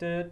Oh.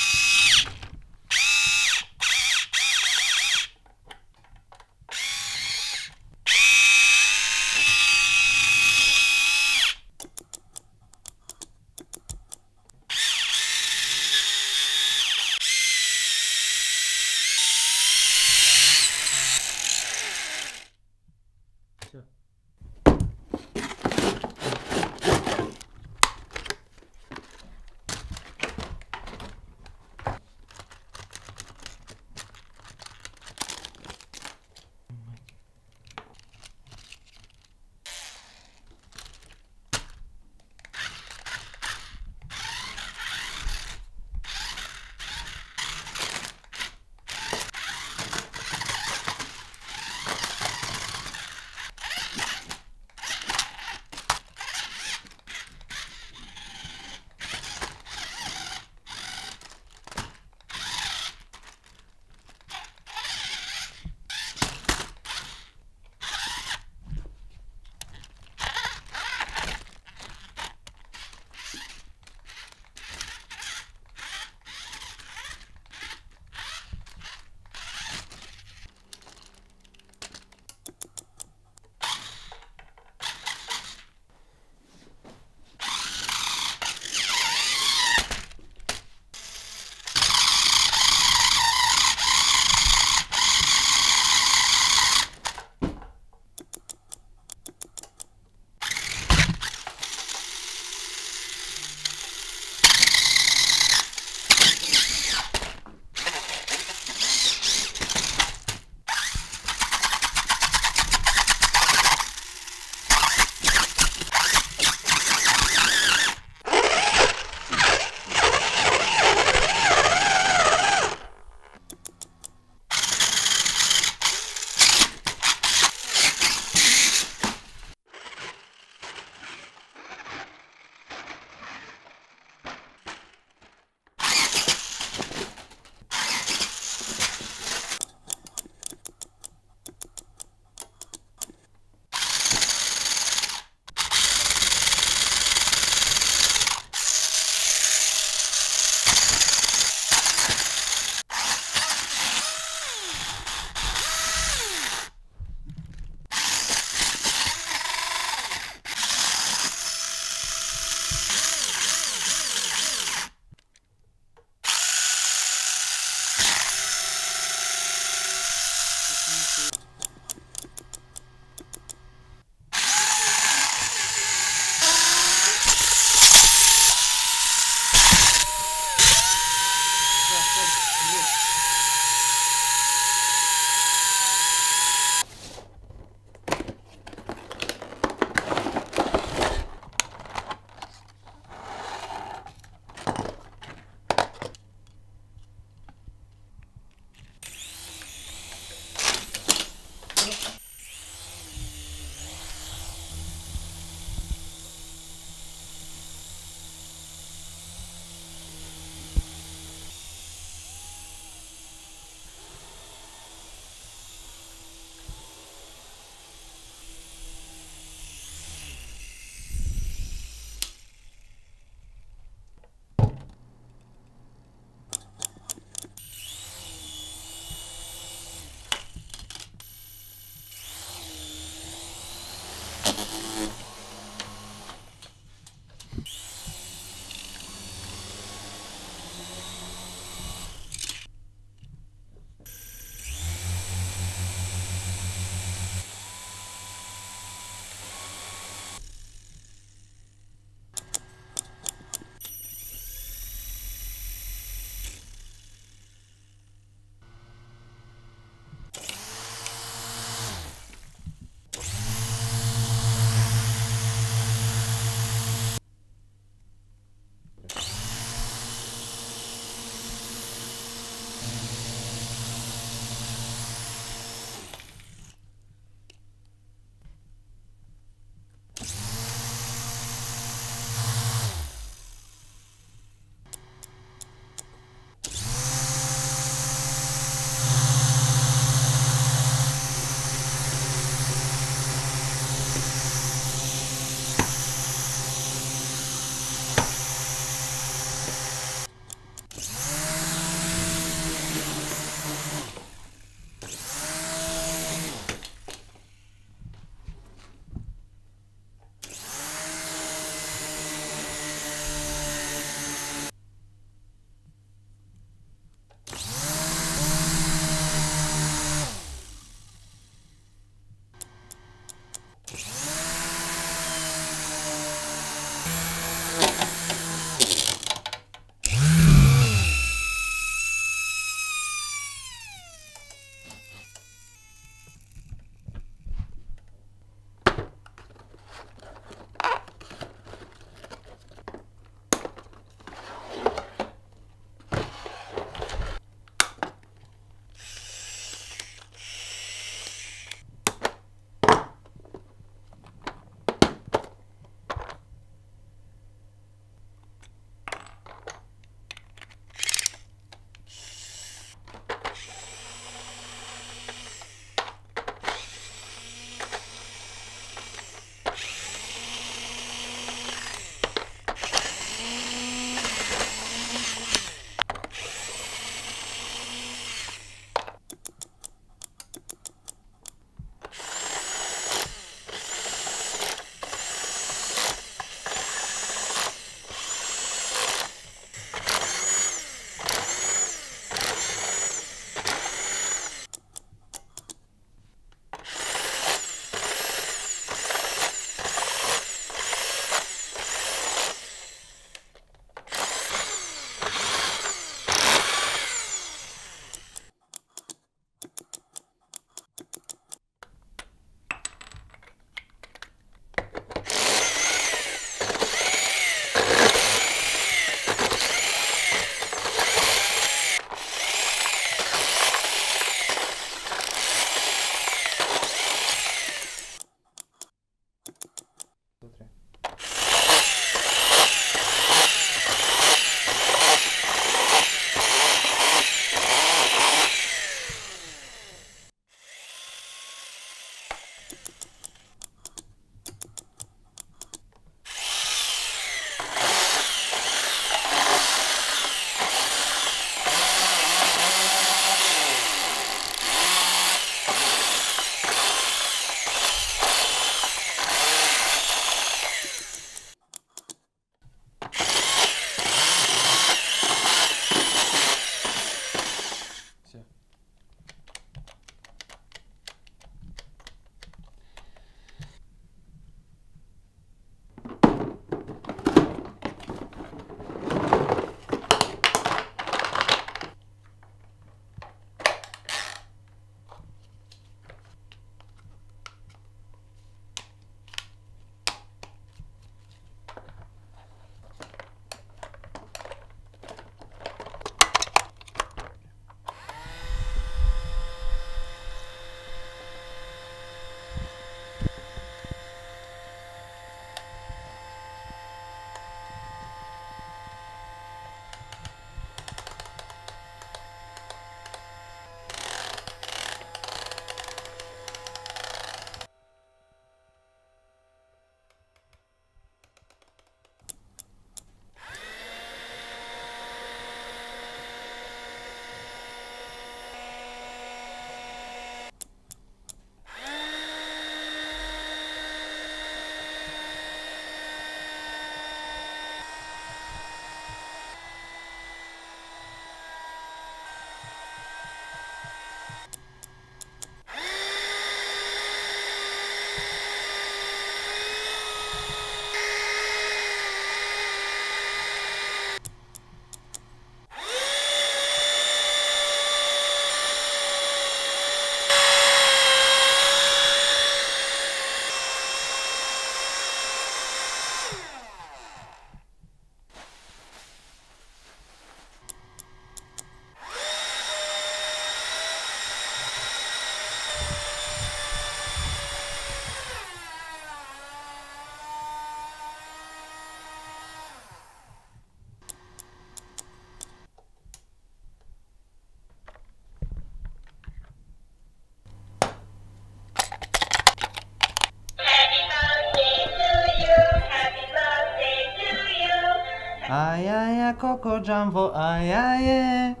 Coco Jumbo, aye, aye.